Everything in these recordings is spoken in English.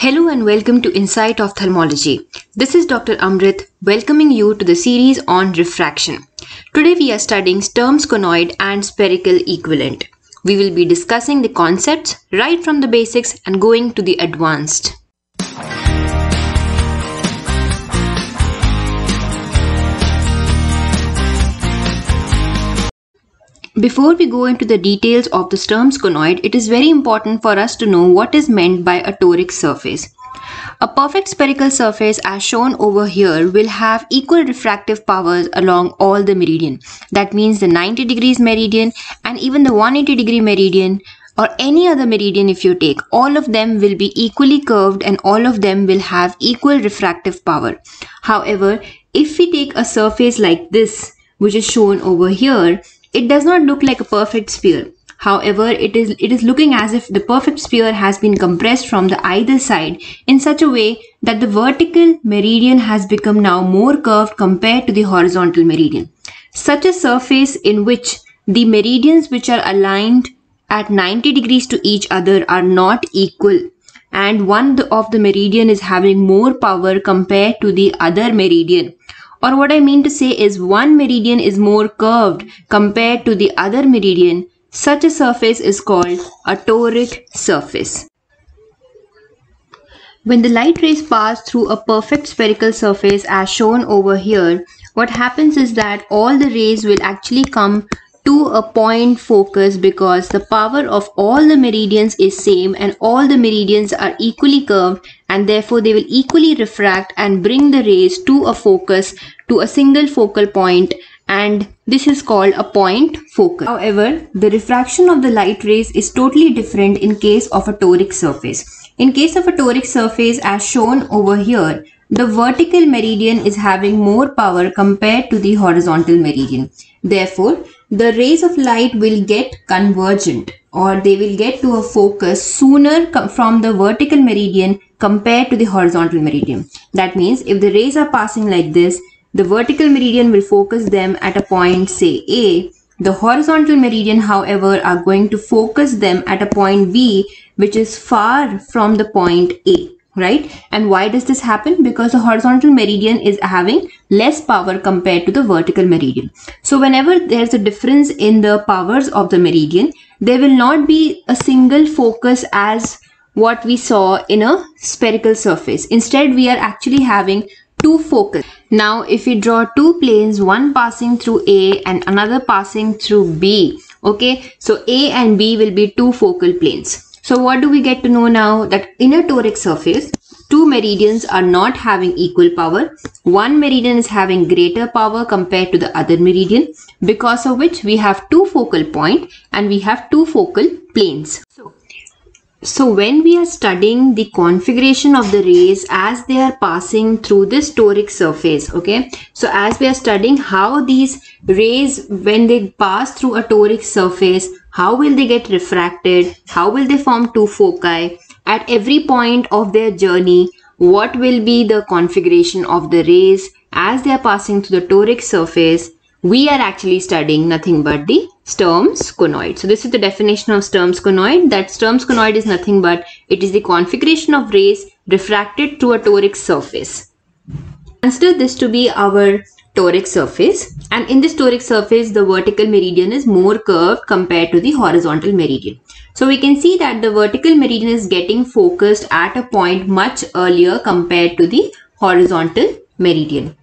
Hello and welcome to Insight of Ophthalmology. This is Dr. Amrit welcoming you to the series on refraction. Today we are studying Sturm's conoid and spherical equivalent. We will be discussing the concepts right from the basics and going to the advanced. Before we go into the details of the Sturm's conoid, it is very important for us to know what is meant by a toric surface. A perfect spherical surface as shown over here will have equal refractive powers along all the meridian. That means the 90 degrees meridian and even the 180 degree meridian or any other meridian if you take, all of them will be equally curved and all of them will have equal refractive power. However, if we take a surface like this, which is shown over here, it does not look like a perfect sphere. However, it is, it is looking as if the perfect sphere has been compressed from the either side in such a way that the vertical meridian has become now more curved compared to the horizontal meridian. Such a surface in which the meridians which are aligned at 90 degrees to each other are not equal and one of the meridian is having more power compared to the other meridian or what I mean to say is one meridian is more curved compared to the other meridian. Such a surface is called a toric surface. When the light rays pass through a perfect spherical surface as shown over here, what happens is that all the rays will actually come to a point focus because the power of all the meridians is same and all the meridians are equally curved and therefore they will equally refract and bring the rays to a focus to a single focal point and this is called a point focus. However, the refraction of the light rays is totally different in case of a toric surface. In case of a toric surface as shown over here, the vertical meridian is having more power compared to the horizontal meridian. Therefore, the rays of light will get convergent or they will get to a focus sooner from the vertical meridian compared to the horizontal meridian. That means if the rays are passing like this, the vertical meridian will focus them at a point say A. The horizontal meridian however are going to focus them at a point B which is far from the point A right? And why does this happen? Because the horizontal meridian is having less power compared to the vertical meridian. So whenever there's a difference in the powers of the meridian there will not be a single focus as what we saw in a spherical surface. Instead we are actually having two focus. Now if we draw two planes one passing through a and another passing through b okay? So a and b will be two focal planes so what do we get to know now that in a toric surface, two meridians are not having equal power. One meridian is having greater power compared to the other meridian because of which we have two focal point and we have two focal planes. So so when we are studying the configuration of the rays as they are passing through this toric surface, okay. So as we are studying how these rays when they pass through a toric surface, how will they get refracted, how will they form two foci, at every point of their journey, what will be the configuration of the rays as they are passing through the toric surface, we are actually studying nothing but the Sturm's conoid. So this is the definition of Sturm's conoid that Sturm's conoid is nothing but it is the configuration of rays refracted through a toric surface. Consider this to be our toric surface and in this toric surface the vertical meridian is more curved compared to the horizontal meridian. So we can see that the vertical meridian is getting focused at a point much earlier compared to the horizontal meridian.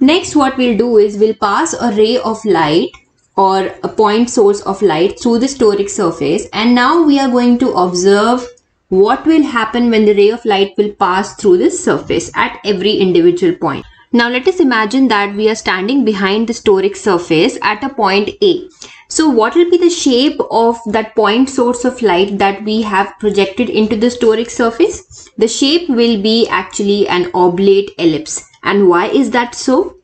Next what we'll do is we'll pass a ray of light or a point source of light through the toric surface and now we are going to observe what will happen when the ray of light will pass through this surface at every individual point. Now let us imagine that we are standing behind the toric surface at a point A. So what will be the shape of that point source of light that we have projected into the toric surface? The shape will be actually an oblate ellipse. And why is that so?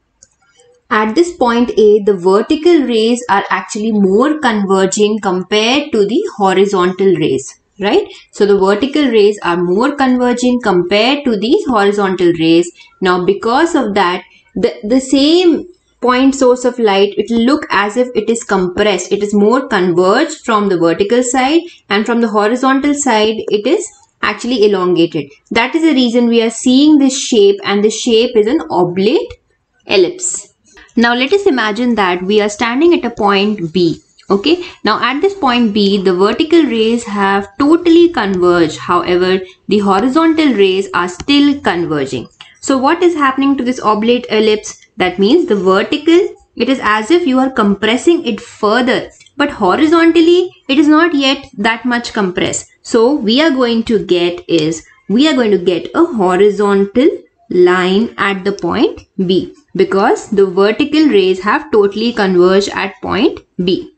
At this point A, the vertical rays are actually more converging compared to the horizontal rays, right? So the vertical rays are more converging compared to these horizontal rays. Now because of that, the, the same point source of light, it will look as if it is compressed. It is more converged from the vertical side and from the horizontal side, it is actually elongated. That is the reason we are seeing this shape and the shape is an oblate ellipse. Now let us imagine that we are standing at a point B. Okay, now at this point B, the vertical rays have totally converged. However, the horizontal rays are still converging. So what is happening to this oblate ellipse? That means the vertical, it is as if you are compressing it further. But horizontally, it is not yet that much compressed. So we are going to get is, we are going to get a horizontal line at the point B because the vertical rays have totally converged at point B.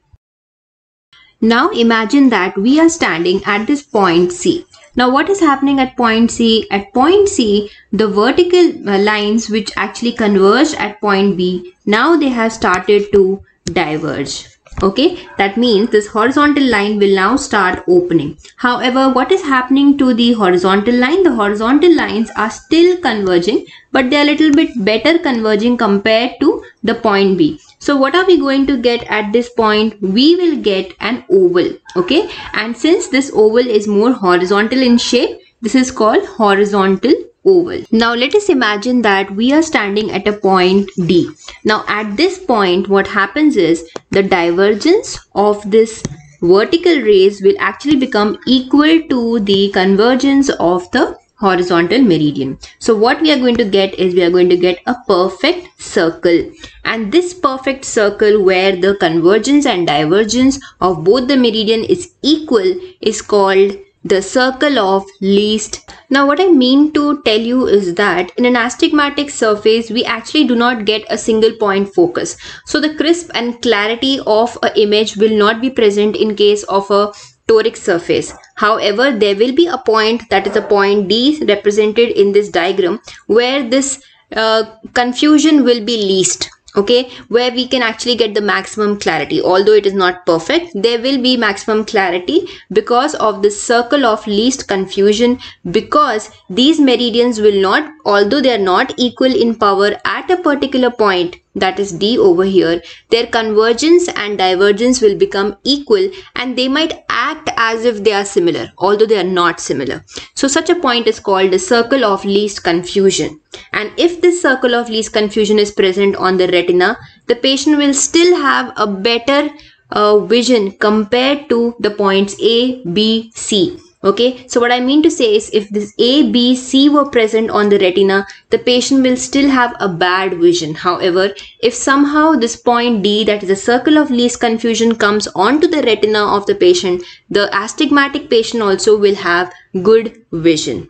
Now imagine that we are standing at this point C. Now what is happening at point C? At point C, the vertical uh, lines which actually converge at point B, now they have started to diverge okay that means this horizontal line will now start opening. However what is happening to the horizontal line? The horizontal lines are still converging but they are a little bit better converging compared to the point b. So what are we going to get at this point? We will get an oval. Okay and since this oval is more horizontal in shape this is called horizontal oval. Now let us imagine that we are standing at a point D. Now at this point what happens is the divergence of this vertical rays will actually become equal to the convergence of the horizontal meridian. So what we are going to get is we are going to get a perfect circle and this perfect circle where the convergence and divergence of both the meridian is equal is called the circle of least. Now what I mean to tell you is that in an astigmatic surface we actually do not get a single point focus. So the crisp and clarity of an image will not be present in case of a toric surface. However, there will be a point that is a point D represented in this diagram where this uh, confusion will be least okay where we can actually get the maximum clarity although it is not perfect there will be maximum clarity because of the circle of least confusion because these meridians will not although they are not equal in power at a particular point that is D over here, their convergence and divergence will become equal and they might act as if they are similar, although they are not similar. So such a point is called the circle of least confusion. And if this circle of least confusion is present on the retina, the patient will still have a better uh, vision compared to the points A, B, C. Okay? So what i mean to say is if this a b c were present on the retina the patient will still have a bad vision. However if somehow this point d that is the circle of least confusion comes onto the retina of the patient the astigmatic patient also will have good vision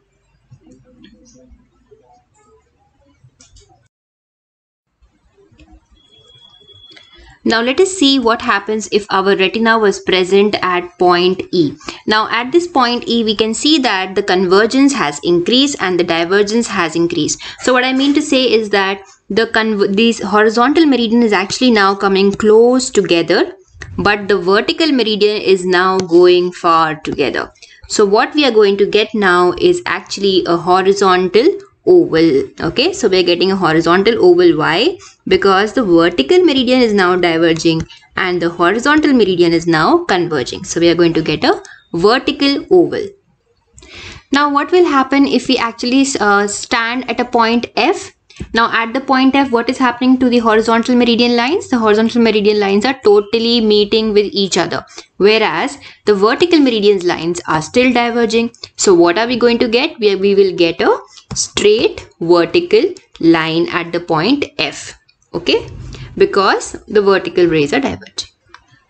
Now let us see what happens if our retina was present at point E. Now at this point E we can see that the convergence has increased and the divergence has increased. So what I mean to say is that the these horizontal meridian is actually now coming close together but the vertical meridian is now going far together. So what we are going to get now is actually a horizontal oval okay? So we're getting a horizontal oval why because the vertical meridian is now diverging and the horizontal meridian is now converging. So we are going to get a vertical oval. Now what will happen if we actually uh, stand at a point f now at the point F, what is happening to the horizontal meridian lines? The horizontal meridian lines are totally meeting with each other. Whereas the vertical meridian lines are still diverging. So what are we going to get? We, we will get a straight vertical line at the point F. Okay? Because the vertical rays are diverging.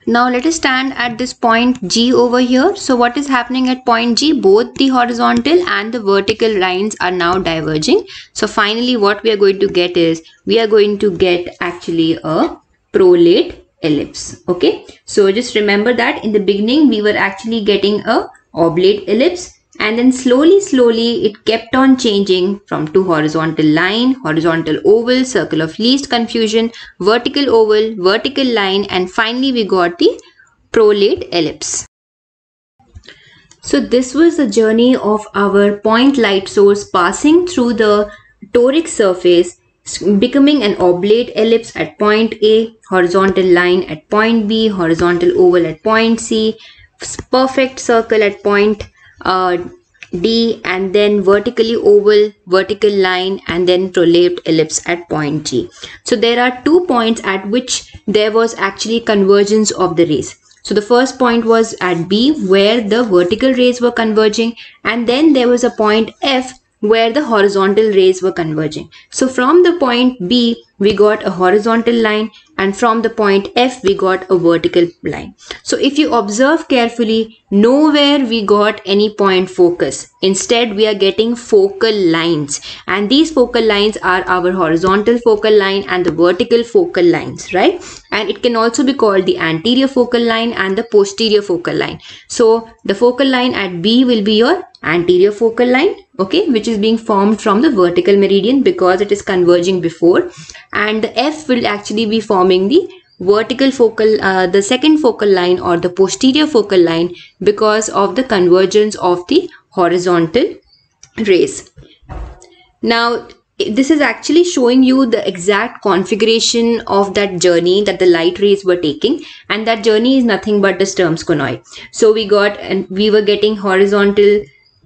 Now let us stand at this point G over here. So what is happening at point G? Both the horizontal and the vertical lines are now diverging. So finally what we are going to get is we are going to get actually a prolate ellipse. Okay. So just remember that in the beginning we were actually getting a oblate ellipse and then slowly slowly it kept on changing from to horizontal line horizontal oval circle of least confusion vertical oval vertical line and finally we got the prolate ellipse. So this was the journey of our point light source passing through the toric surface becoming an oblate ellipse at point A, horizontal line at point B, horizontal oval at point C, perfect circle at point uh, D and then vertically oval, vertical line and then prolate ellipse at point G. So there are two points at which there was actually convergence of the rays. So the first point was at B where the vertical rays were converging and then there was a point F where the horizontal rays were converging. So from the point B, we got a horizontal line and from the point F, we got a vertical line. So if you observe carefully, nowhere we got any point focus. Instead, we are getting focal lines and these focal lines are our horizontal focal line and the vertical focal lines, right? And it can also be called the anterior focal line and the posterior focal line. So the focal line at B will be your anterior focal line okay which is being formed from the vertical meridian because it is converging before. And the f will actually be forming the vertical focal uh, the second focal line or the posterior focal line because of the convergence of the horizontal rays. Now this is actually showing you the exact configuration of that journey that the light rays were taking. And that journey is nothing but the Sturm's conoid so we got and we were getting horizontal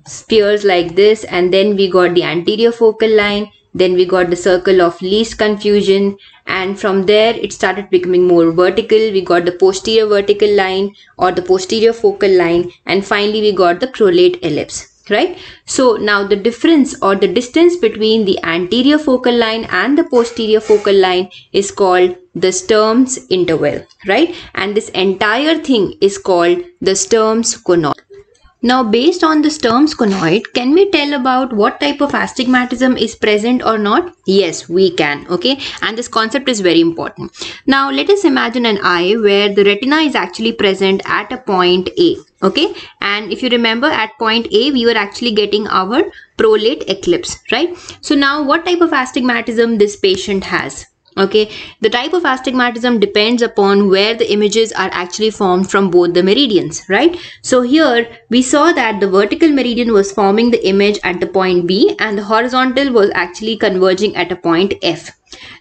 spheres like this and then we got the anterior focal line then we got the circle of least confusion and from there it started becoming more vertical. We got the posterior vertical line or the posterior focal line and finally we got the prolate ellipse right? So now the difference or the distance between the anterior focal line and the posterior focal line is called the Sturm's interval right? And this entire thing is called the Sturm's conoid now based on this Sturm's conoid, can we tell about what type of astigmatism is present or not? Yes, we can, okay? And this concept is very important. Now let us imagine an eye where the retina is actually present at a point A, okay? And if you remember at point A, we were actually getting our prolate ellipse, right? So now what type of astigmatism this patient has? Okay? The type of astigmatism depends upon where the images are actually formed from both the meridians right? So here we saw that the vertical meridian was forming the image at the point b and the horizontal was actually converging at a point f.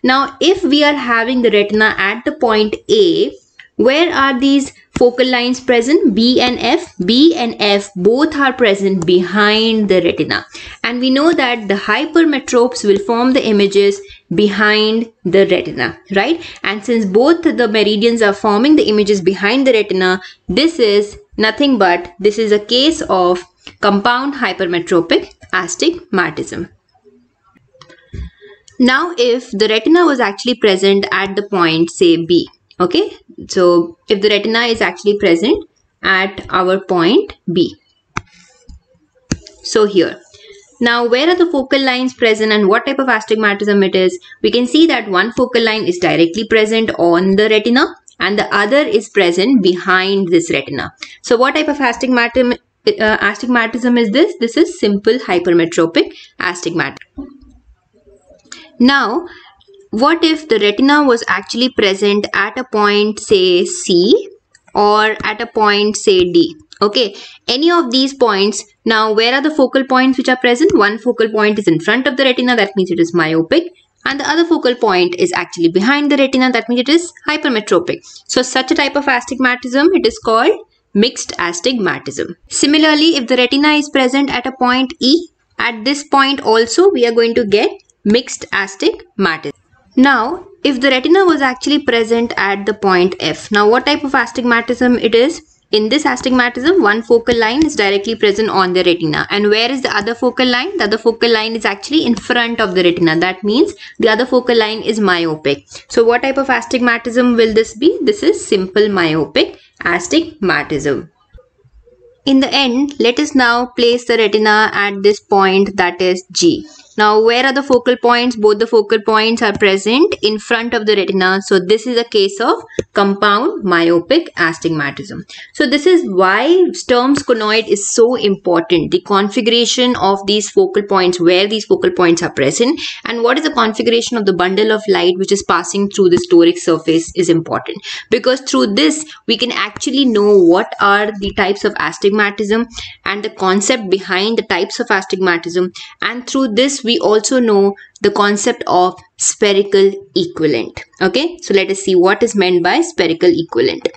Now if we are having the retina at the point a where are these focal lines present B and F. B and F both are present behind the retina. And we know that the hypermetropes will form the images behind the retina, right? And since both the meridians are forming the images behind the retina, this is nothing but this is a case of compound hypermetropic astigmatism. Now, if the retina was actually present at the point, say B, okay? So if the retina is actually present at our point B. So here. Now where are the focal lines present and what type of astigmatism it is? We can see that one focal line is directly present on the retina and the other is present behind this retina. So what type of astigmatism uh, astigmatism is this? This is simple hypermetropic astigmatism. Now what if the retina was actually present at a point say C or at a point say D? Okay, any of these points. Now, where are the focal points which are present? One focal point is in front of the retina, that means it is myopic. And the other focal point is actually behind the retina, that means it is hypermetropic. So, such a type of astigmatism, it is called mixed astigmatism. Similarly, if the retina is present at a point E, at this point also we are going to get mixed astigmatism. Now, if the retina was actually present at the point F, now what type of astigmatism it is? In this astigmatism, one focal line is directly present on the retina. And where is the other focal line? The other focal line is actually in front of the retina. That means the other focal line is myopic. So what type of astigmatism will this be? This is simple myopic astigmatism. In the end, let us now place the retina at this point that is G. Now, where are the focal points? Both the focal points are present in front of the retina. So, this is a case of compound myopic astigmatism. So, this is why Sturm's conoid is so important. The configuration of these focal points, where these focal points are present and what is the configuration of the bundle of light which is passing through the toric surface is important. Because through this, we can actually know what are the types of astigmatism and the concept behind the types of astigmatism. And through we also know the concept of spherical equivalent. Okay, so let us see what is meant by spherical equivalent.